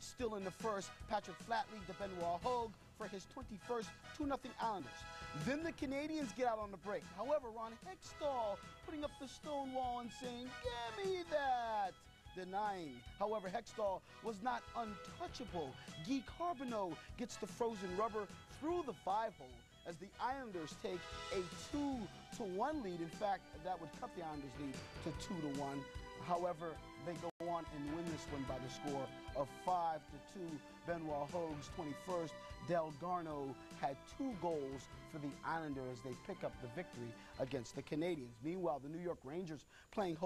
Still in the first, Patrick Flatley to Benoit Hogue for his 21st 2-0 Islanders. Then the Canadiens get out on the break. However, Ron Hextall putting up the stone wall and saying, give me that denying. However, Hextall was not untouchable. Guy Carbonneau gets the frozen rubber through the five hole as the Islanders take a two to one lead. In fact, that would cut the Islanders lead to two to one. However, they go on by the score of five to two. Benoit Hogue's 21st. Del Garno had two goals for the Islanders as they pick up the victory against the Canadiens. Meanwhile, the New York Rangers playing